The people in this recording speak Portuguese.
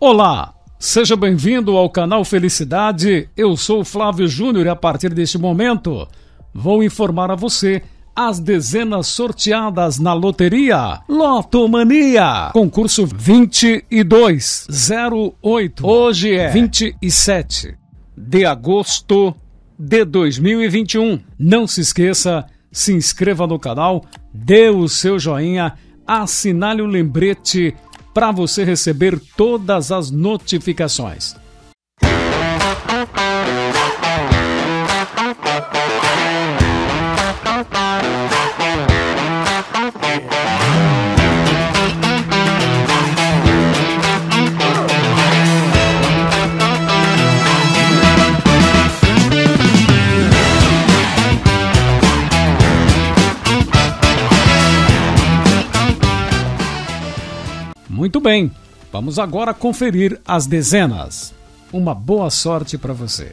Olá, seja bem-vindo ao canal Felicidade. Eu sou Flávio Júnior e a partir deste momento vou informar a você as dezenas sorteadas na loteria Lotomania. Concurso 2208. Hoje é 27 de agosto de 2021. Não se esqueça, se inscreva no canal, dê o seu joinha, assinale o lembrete para você receber todas as notificações. Muito bem, vamos agora conferir as dezenas. Uma boa sorte para você.